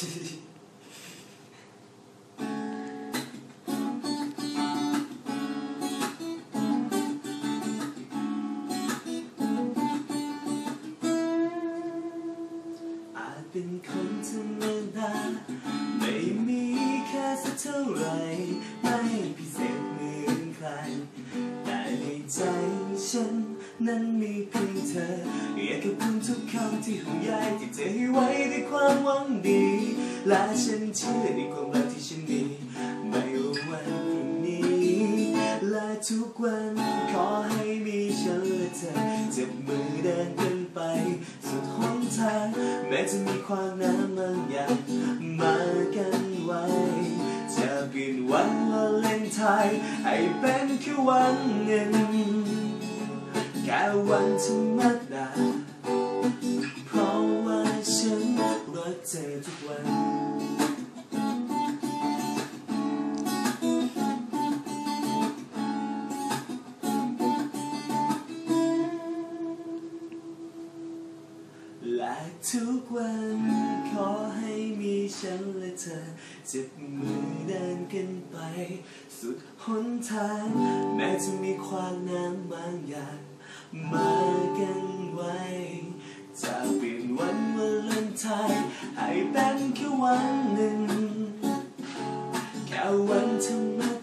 อาจเป็นคนธรรมดาไม่มีค่าสักเท่าไหรไม่พิเศษเหมือนใคร แต่ในใจฉันนั้นมีเพียงเธอ อยากขอบคุณทุกคำที่ห่วงใยที่เธอให้ไว้ด้วยความหวังดี และฉันเชื่อในความรักที่ฉันมี ไม่ว่าวันพรุ่งนี้ และทุกวันขอให้มีฉันและเธอจับมือเดินกันไป สุดหนทางแม้จะมีความน้ำบางอย่างมากันไว้ จะเปลี่ยนวันวาเลนไทน์ให้เป็นแค่วันหนึ่งแค่วันธรรมดา และทุกวันขอให้มีฉันและเธอจับมือเดินกันไป สุดหนทาง แม้จะมีความน้ำบางอย่างมากันไว้ จะเปลี่ยนวันวาเลนไทน์ให้เป็นแค่วันหนึ่ง แค่วันธรร